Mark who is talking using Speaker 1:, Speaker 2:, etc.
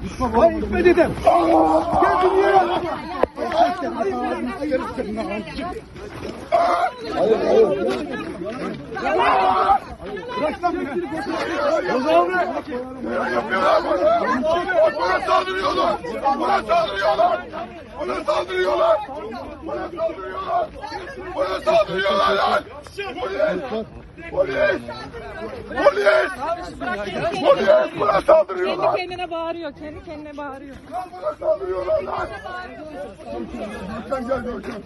Speaker 1: Hay hikmet edem. Gel dünyaya. Bırak lan beni.
Speaker 2: Yapıyorlar bana? Bana saldırıyorlar. Bana saldırıyorlar. Bana saldırıyorlar. Bana saldırıyorlar. Bana saldırıyorlar lan. Polis. Polis. Polis. Polis. Bana
Speaker 3: Kendi
Speaker 2: saldırıyorlar.
Speaker 3: kendine bağırıyor. Kendi kendine bağırıyor.
Speaker 2: Bana saldırıyorlar lan. Sen gel Görkem.